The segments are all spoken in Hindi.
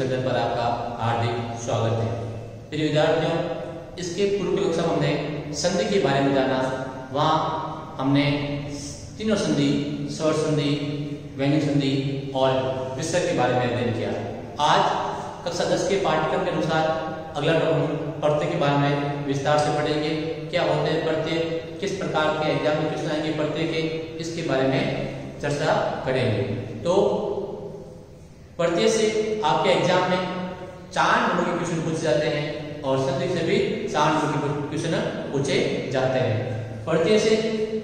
सदन पर आपका हार्दिक स्वागत है। प्रिय विद्यार्थियों, इसके पूर्व कक्षा में हमने संधि के बारे में जाना। वहाँ हमने तीनों संधि, स्वर संधि व्यंजन संधि और विस्तर के बारे में अध्ययन किया। आज कक्षा दस के पाठ्यक्रम के अनुसार अगला टॉपिक प्रत्यय के बारे में विस्तार से पढ़ेंगे। क्या होते हैं प्रत्यय किस प्रकार के एग्ज़ाम में क्वेश्चन आएँगे प्रत्यय के, इसके बारे में चर्चा करेंगे। तो प्रत्यय से आपके एग्ज़ाम में चार नंबर के क्वेश्चन पूछे जाते हैं और संधि से भी चार नंबर के क्वेश्चन पूछे जाते हैं। प्रत्यय से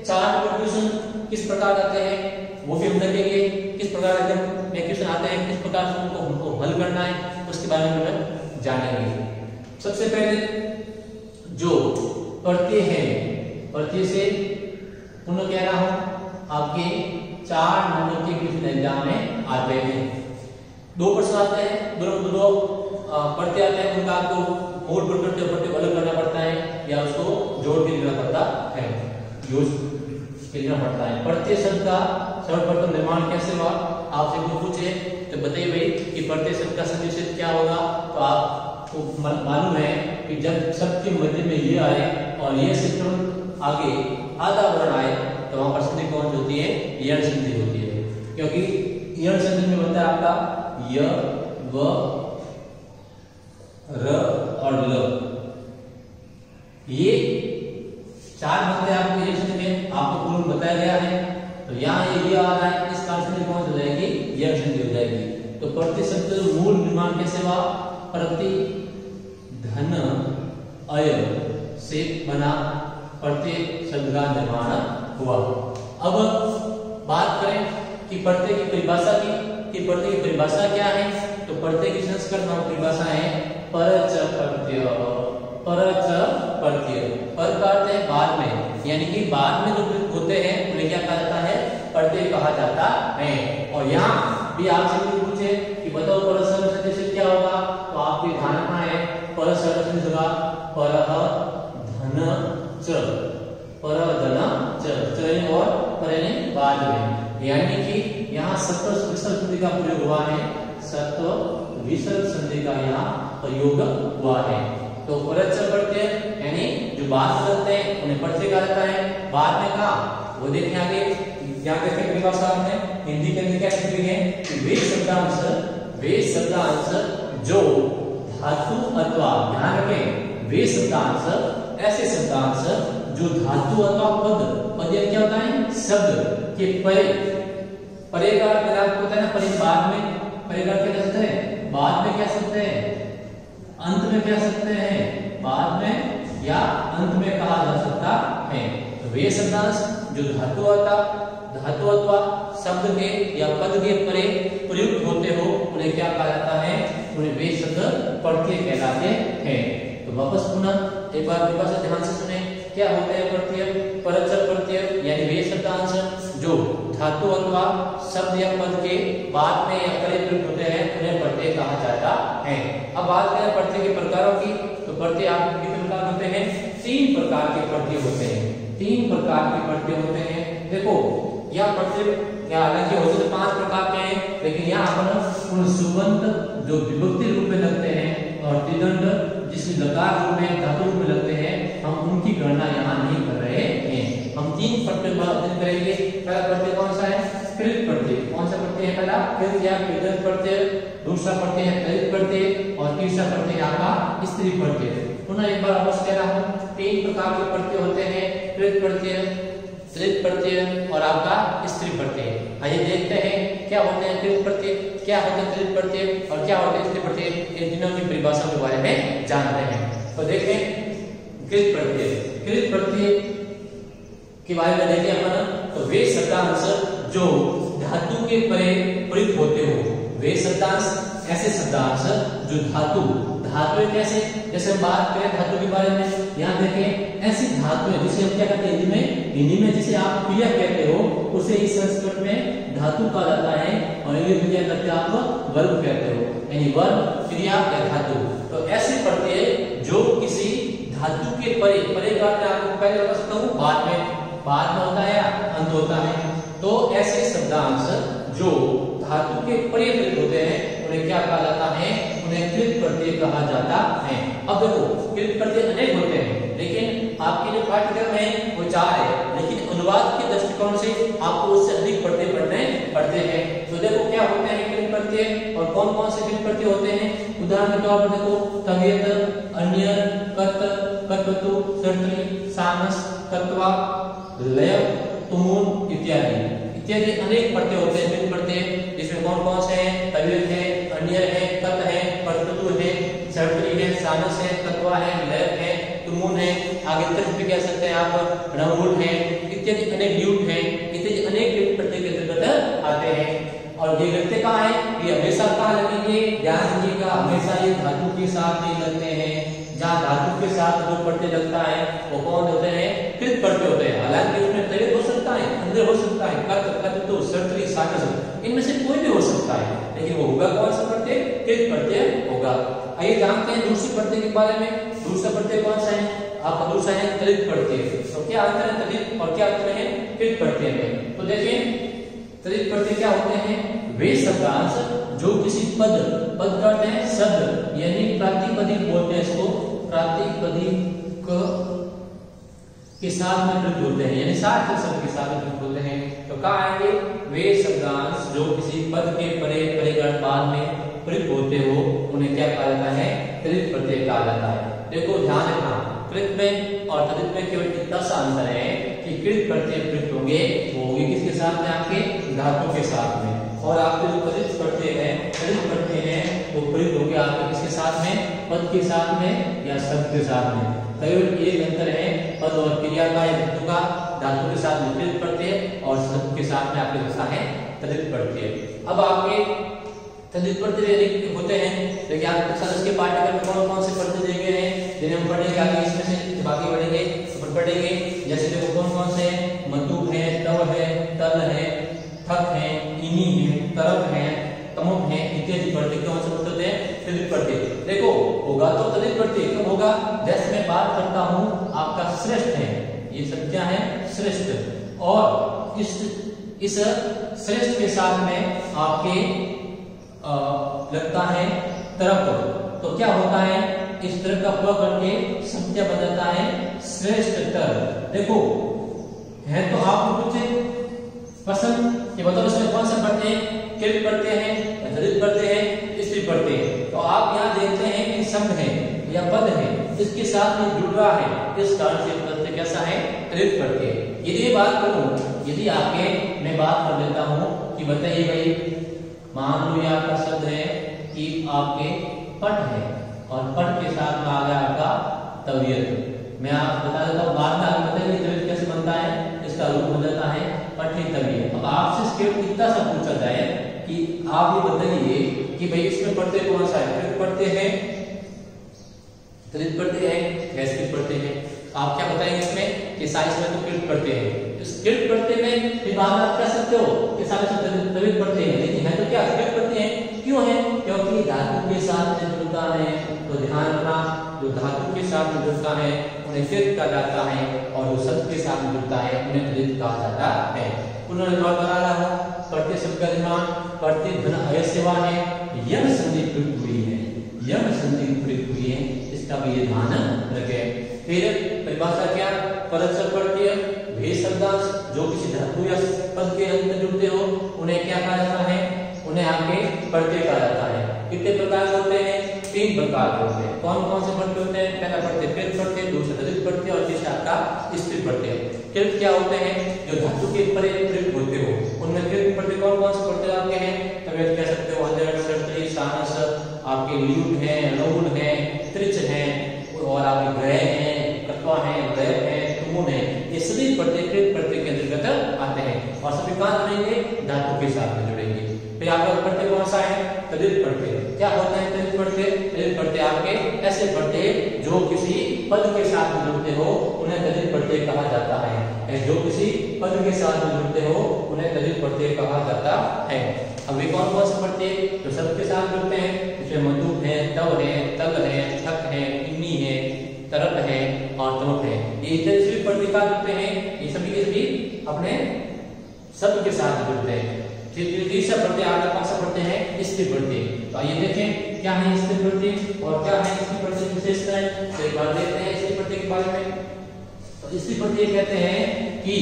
चार नंबर क्वेश्चन किस प्रकार आते हैं? वो भी हम देखेंगे। किस प्रकार एग्ज़ाम में क्वेश्चन आते हैं, किस प्रकार से उनको हमको हल करना है, उसके बारे में हम जानेंगे। सबसे पहले जो प्रत्यय है प्रत्यय से पुनः कह रहा हूँ, आपके चार नंबर के क्वेश्चन एग्ज़ाम में आते हैं। दो प्रश्न आते हैं दोनों दो प्रत्यय आते हैं, उनका आपको मूल प्रत्यय प्रत्यय को अलग करना पड़ता है, या उसको जोड़ के लिखना पड़ता है, यूज़ के लिखना पड़ता है। प्रत्यय शब्द का सर्वप्रथम निर्माण कैसे हुआ? आपसे कुछ पूछे तो बताइए भाई, कि प्रत्यय शब्द का संदेश क्या होगा? तो आपको मालूम है कि जब शब्द के मध्य में ये आए और ये से तुरंत आगे आधा वर्ण आए तो वहाँ पर संधि कौन होती है? यण संधि होती है। क्योंकि यण संधि में बनता है आपका य, व, र, और ल। ये चार बनते हैं आपको संधि में आपको पूर्व बताया गया है। तो यहाँ ये ये आ रहा है, इस कारण संधि कौन हो जाएगी संधि हो जाएगी। तो प्रति शब्द मूल निर्माण कैसे हुआ प्रति धन अय से बना प्रत्यय शब्द का निर्माण हुआ। अब बात करें कि प्रत्यय की परिभाषा की कि प्रत्यय की परिभाषा क्या है? तो प्रत्यय की संस्कृत नाम परिभाषा है परच प्रत्यय परच प्रत्यय पर का अर्थ है बाद में। यानी कि बाद में जो होते हैं, उन्हें क्या कहा जाता है? प्रत्यय कहा जाता है। और यहाँ भी आपसे कुछ पूछे कि बताओ परस से क्या होगा? तो आपके रखना है परस जगह पर धन च पर धन च और पर बाद में। यानी कि यहाँ सत्व विसर्ग संधि का प्रयोग हुआ है। सत्व विसर्ग संधि का यहाँ प्रयोग हुआ है। तो परच प्रत्यय यानी जो बात करते हैं, उन्हें प्रत्यय कहा जाता है? बाद में कहा वो देखें आगे, यहाँ देखें परिभाषा में हिंदी के अंदर क्या लिखी है? कि वे शब्दांश वे शब्दांश जो धातु अथवा, ध्यान रखें वे शब्दांश, ऐसे शब्दांश जो धातु अथवा पद पद क्या होता है? शब्द के परे। परे का पहले आपको पता है ना, परे बाद में परे का क्या सकते हैं? बाद में क्या सकते हैं? अंत में क्या सकते हैं? बाद में या अंत में कहा जा सकता है। तो वे शब्दांश जो धातु अथवा धातु अथवा शब्द के या पद के परे प्रयुक्त होते हो, उन्हें क्या कहा जाता है? उन्हें वे शब्द प्रत्यय कहलाते हैं। तो वापस पुनः एक बार विभाषा ध्यान से सुने, क्या होते हैं प्रत्यय? परचर प्रत्यय, यानी वे शब्दांश जो धातु अथवा शब्द या पद के बाद में या परे प्रयुक्त होते हैं, उन्हें प्रत्यय कहा जाता है। अब बात करें प्रत्यय के प्रकारों की तो प्रत्यय आप कितने प्रकार होते हैं? तीन प्रकार के प्रत्यय होते हैं। तीन प्रकार के प्रत्यय होते हैं। देखो, यह प्रत्यय या हालाँकि होते तो पाँच प्रकार के हैं, लेकिन यहाँ अपन उन सुबंत जो विभक्ति रूप में लगते हैं और त्रिदंड जिसमें लकार रूप में धातु रूप में लगते हैं, हम उनकी गणना यहाँ नहीं कर रहे हैं। तीन प्रत्यय अध्ययन करेंगे। पहला प्रत्यय कौन सा है? कृत प्रत्यय कौन सा प्रत्यय है? पहला कृत या कृत प्रत्यय दूसरा प्रत्यय है कृत प्रत्यय और तीसरा प्रत्यय आपका स्त्री प्रत्यय पुनः एक बार अवश्य कह रहा हूँ, तीन प्रकार के प्रत्यय होते हैं कृत प्रत्यय कृत प्रत्यय और आपका स्त्री प्रत्यय आइए देखते हैं, क्या होते हैं कृत प्रत्यय क्या होते हैं कृत प्रत्यय और क्या होते हैं स्त्री प्रत्यय इन तीनों की परिभाषा के बारे में जानते हैं। तो देखें कृत प्रत्यय कृत प्रत्यय के में देखें अपन तो वे शब्दांश जो धातु के परे प्रयुक्त होते हो। वे शब्दांश, ऐसे शब्दांश जो धातु धातु कैसे? जैसे हम बात करें धातु के बारे में, यहाँ देखें, ऐसी धातु है जिसे हम क्या कहते हैं हिंदी में हिंदी में जिसे आप क्रिया कहते हो, उसे इस संस्कृत में धातु कहा जाता है और इंग्लिश में क्या कहते हैं आप वर्ग कहते हो, यानी वर्ग, क्रिया या धातु। तो ऐसे प्रत्यय जो किसी धातु के परे परे का आपको पहले बता सकता हूँ, बाद में बाद में होता है अंत होता है? तो ऐसे शब्दांश जो धातु के परे होते हैं, उन्हें क्या कहा जाता है? उन्हें कृत प्रत्यय कहा जाता है। अब देखो कृत प्रत्यय अनेक होते हैं, लेकिन आपके जो पाठ्यक्रम है, वो चार है। लेकिन अनुवाद के दृष्टिकोण से आपको उससे अधिक प्रत्यय पढ़ने पड़ते हैं। तो देखो, क्या होते हैं कृत प्रत्यय और कौन कौन से कृत प्रत्यय होते हैं? उदाहरण के तौर पर देखो तबियत अन्य कत कत्वतु सर्त्री सानस तत्वा लय, तुमून इत्यादि। इत्यादि अनेक प्रत्यय होते हैं विभिन्न प्रत्यय जिसमें कौन कौन से हैं? तवियत है, अन्य है कत है, परतु है सर्वरी है सानस है, तत्वा है, लय है, तुमुन है, आगे तक भी कह सकते हैं आप रमूल है, इत्यादि अनेक ल्यूट है, इत्यादि अनेक प्रत्यय के अंतर्गत आते हैं। और ये लगते कहाँ है? ये हमेशा कहाँ लगेंगे? ध्यान दीजिएगा हमेशा ये धातु के साथ नहीं लगते हैं। जहाँ धातु के साथ जो प्रत्यय लगता है, वो कौन होते हैं? कृत प्रत्यय होते हैं। हालाँकि उसमें तय हो सकता है, अंदर हो सकता है कत कत तो सर्त्री साकस इनमें से कोई भी हो सकता है, लेकिन वो होगा कौन सा प्रत्यय? कृत प्रत्यय होगा? आइए जानते हैं दूसरे प्रत्यय के बारे में। दूसरा प्रत्यय कौन सा है? आपका दूसरा है तलित प्रत्यय। तो क्या अंतर है तलित और क्या अंतर है कृत प्रत्यय में? तो देखिए तलित प्रत्यय क्या होते हैं? वे शब्दांश जो किसी पद पद का अर्थ है शब्द, यानी प्रातिपदिक बोलते हैं इसको। प्रातिपदिक के साथ में प्रयुक्त होते हैं, यानी साठ शब्द के साथ में प्रयुक्त होते हैं तो कहा आएँगे वे शब्दांश जो किसी पद के परे, परिगण बाद में प्रयुक्त होते हो, उन्हें क्या कहा जाता है? कृत प्रत्यय कहा जाता है। देखो, ध्यान रखना कृत में और तदित में केवल इतना सा अंतर है कि कृत प्रत्यय प्रयुक्त होंगे, वो होगी किसके साथ में? आपके धातु के साथ में। और आपके जो तदित प्रत्यय है तदित प्रत्यय है, वो प्रयुक्त होंगे आपके किसके साथ में? पद के साथ में या शब्द के साथ में? केवल एक अंतर है, पद और क्रिया का या धातु का धातु के साथ विपरीत प्रत्यय और शब्द के साथ में आपके है तदित प्रत्यय अब आपके तदित प्रत्यय होते हैं, देखिए आप सदस्य के पाठ्यक्रम कौन कौन से प्रत्यय दिए गए हैं, जिन्हें हम पढ़ेंगे, आगे इसमें से बाकी पढ़ेंगे पढ़ेंगे। जैसे देखो कौन कौन से मधु है, तव है, तल है, थक है, इनी है तरफ़ है तमुक है इत्यादि प्रत्यय कौन से होते हैं? तदित प्रत्यय देखो होगा तो तदित प्रत्यय कब होगा? जैसे मैं बात करता हूँ आपका श्रेष्ठ है। ये सब क्या है? श्रेष्ठ। और इस इस श्रेष्ठ के साथ में आपके आ, लगता है तरफ़ तो क्या होता है? इस तरह का पूरा करके बन जाता है श्रेष्ठ तर। देखो है तो आपको कुछ पसंद? ये बताओ इसमें कौन सा हैं? किल पढ़ते हैं दलित पढ़ते हैं स्त्री पढ़ते हैं तो आप यहाँ देखते हैं कि शब्द है या पद है, इसके साथ में जुड़ रहा है, इस कारण से प्रत्यय कैसा है? त्रित प्रत्यय यदि बात करूँ, यदि आपके, मैं बात कर लेता हूँ कि बताइए भाई, मान लो ये आपका शब्द है कि आपके पट है, और पट के साथ में आ गया आपका तबियत मैं आपको बता देता हूँ, बाद में आपको बताइए तबियत कैसे बनता है, इसका रूप जाता है पठी तबियत अब आपसे स्क्रिप्ट इतना सा पूछा जाए कि आप ये बताइए कि भाई इसमें पढ़ते कौन सा है? पढ़ते हैं त्रित पढ़ते हैं वैश्विक पढ़ते हैं। आप क्या बताएँगे इसमें? कि साइंस में तो कृत पढ़ते हैं। इस कृत पढ़ते में बात आप कह सकते हो? कि सारे त्रित पढ़ते हैं। लेकिन है तो क्या? कृत पढ़ते हैं। क्यों है? क्योंकि धातु के साथ जुड़ता है तो ध्यान रखना जो धातु के साथ जुड़ता है, उन्हें कृत कहा जाता है और जो शब्द के साथ जुड़ता है, उन्हें त्रित कहा जाता है। पुनर्निर्माण बना रहा शब्द का निर्माण धन अयसेवा है। यम संधि प्रयुक्त हुई है। यम संधि प्रयुक्त हुई है। इसका भी ये ध्यान रखें। फिर परिभाषा क्या? परत प्रत्यय वे शब्दांश जो किसी धातु या पद के अंत में जुड़ते हो, उन्हें क्या कहा जाता है? उन्हें आपके प्रत्यय कहा जाता है। कितने प्रकार होते हैं? तीन प्रकार के होते हैं। कौन कौन से प्रत्यय होते हैं? पहला प्रत्यय कृत प्रत्यय दूसरा दलित प्रत्यय और तीसरा आपका स्त्री प्रत्यय कृत क्या होते हैं? जो धातु के परे प्रयुक्त होते हो, उनमें कृत प्रत्यय कौन कौन से प्रत्यय आपके हैं? तबियत कह सकते हो सर्दी आपके है लौल है और सभी कहाँ जुड़ेंगे धातु के साथ में जुड़ेंगे। आपका प्रत्यय कौन सा है? तदित प्रत्यय क्या होता है तदित प्रत्यय तदित प्रत्यय आपके ऐसे प्रत्यय जो किसी पद के साथ में जुड़ते हो, उन्हें तदित प्रत्यय कहा जाता है। जो किसी पद के साथ में जुड़ते हो, उन्हें तदित प्रत्यय कहा जाता है। अब ये कौन कौन से प्रत्यय जो शब्द के साथ जुड़ते हैं? इसमें मधु है, तव है, तल है, थक है, इन्नी है तरप है और तमक है। ये इतने सभी प्रत्यय का जुड़ते हैं, ये सभी के सभी अपने शब्द के साथ जुड़ते हैं। सा प्रत्यय है स्त्री प्रत्यय तो आइए देखें, क्या है स्त्री प्रत्यय और क्या है स्त्री प्रत्यय विशेषताएँ तो एक बार देखते हैं स्त्री प्रत्यय के बारे में। तो स्त्री प्रत्यय कहते हैं कि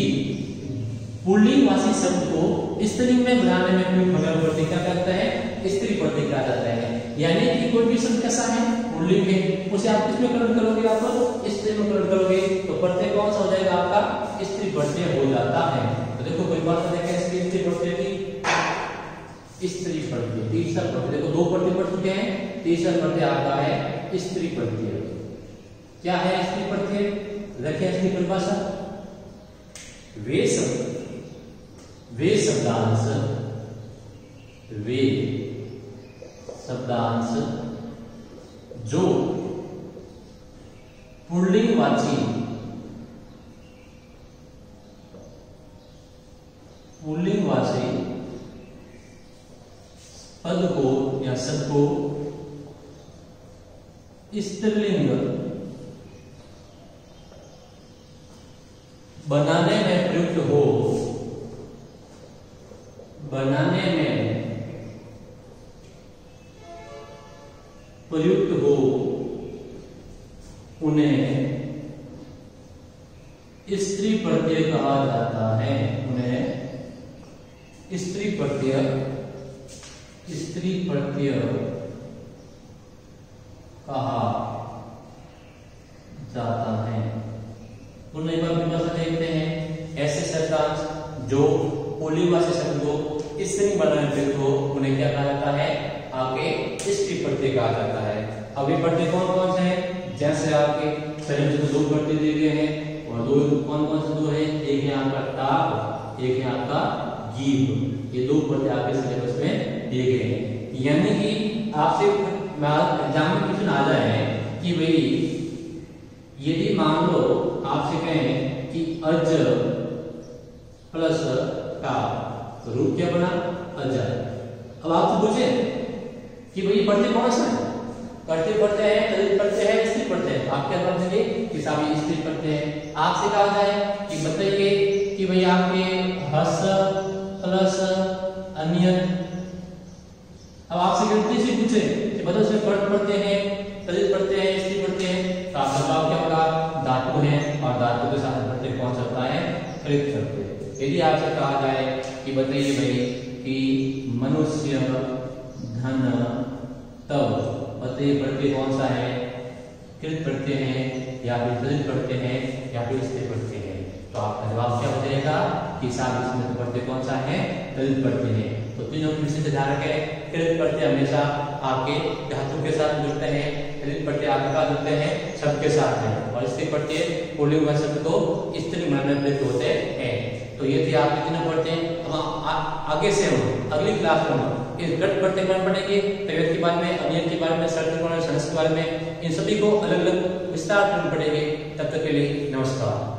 शब्द को स्त्रीलिंग में बनाने में होने वाला क्या कहता है? स्त्री प्रत्यय कहा जाता है। यानी कि कोई भी शब्द कैसा है? पुल्लिंग है। उसे आप किसमें कन्वर्ट करोगे आप? स्त्री में कन्वर्ट करोगे। तो प्रत्यय कौन सा हो जाएगा आपका? स्त्री प्रत्यय हो जाता है। देखो, कोई बात देखें, इसकी स्त्री प्रत्यय की स्त्री प्रत्यय तीसरा प्रत्यय देखो, दो प्रत्यय पढ़ चुके हैं, तीसरा प्रत्यय आपका है स्त्री प्रत्यय क्या है स्त्री प्रत्यय रखें इसकी परिभाषा। वे शब्द वे शब्दांश वे शब्दांश जो पुल्लिंगवाची पुल्लिंगवाची पद को या शब्द को स्त्रीलिंग बनाने में प्रयुक्त हो, बनाने में प्रयुक्त हो, उन्हें स्त्री प्रत्यय कहा जाता है, उन्हें स्त्री प्रत्यय स्त्री प्रत्यय कहा जाता है। पुनः परिभाषा देखते हैं। ऐसे शब्दांश जो पोलीवासी शब्द स्त्री बनाने हो, उन्हें क्या कहा जाता है? आगे स्त्री प्रत्यय कहा जाता है। ये प्रत्यय कौन कौन से हैं? जैसे आपके शरीर में दो प्रत्यय दिए गए हैं, और दो कौन कौन से दो हैं? एक है आपका ताप, एक है आपका गीव ये दो प्रत्यय आपके सिलेबस में दिए गए हैं। यानी कि आपसे एग्ज़ाम में क्वेश्चन आ जाए कि भाई, यदि मान लो आपसे कहें कि अज प्लस का तो रूप क्या बना? अजर अब आपसे पूछे कि भाई पढ़ते कौन सा है? पढ़ते पढ़ते हैं तदित पढ़ते हैं, स्त्री पढ़ते हैं। आप क्या समझ देंगे कि साहब स्त्री पढ़ते हैं? आपसे कहा जाए कि बताइए कि भाई आपके हस प्लस अन्य अब आपसे गलती से पूछे कि बताओ इसमें पढ़ पढ़ते हैं तदित पढ़ते हैं स्त्री पढ़ते हैं। तो आप जवाब क्या होगा धातु है और धातु के साथ प्रत्यय कौन सकता है? कृत प्रत्यय यदि आपसे कहा जाए कि बताइए भाई कि मनुष्य धन तब बताइए प्रत्यय कौन सा है? कृत प्रत्यय है या फिर तदित प्रत्यय है या फिर स्त्री प्रत्यय है तो आपका जवाब क्या हो जाएगा कि साहब इसमें तो प्रत्यय कौन सा है? तदित प्रत्यय है। तो तीनों विशेष ध्यान रखें कृत प्रत्यय हमेशा आपके धातु के साथ जुड़ते हैं। तदित प्रत्यय आपके पास जुड़ते हैं शब्द के साथ है। और स्त्री प्रत्यय पुल्लिंग शब्द को स्त्री मन में प्रयुक्त होते हैं। तो ये थी आपके तीनों प्रत्यय अब आगे से हम, अगली क्लास में इस घट प्रत्यय कौन पढ़ेंगे? प्रयोग के बारे में, अनियत के बारे में शर्त के बारे में में, इन सभी को अलग अलग विस्तार पढ़ेंगे। तब तक के लिए नमस्कार।